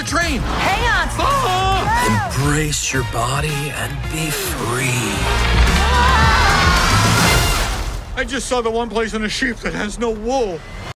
the train. Hang on. Ah! Embrace your body and be free. I just saw the one place in a sheep that has no wool.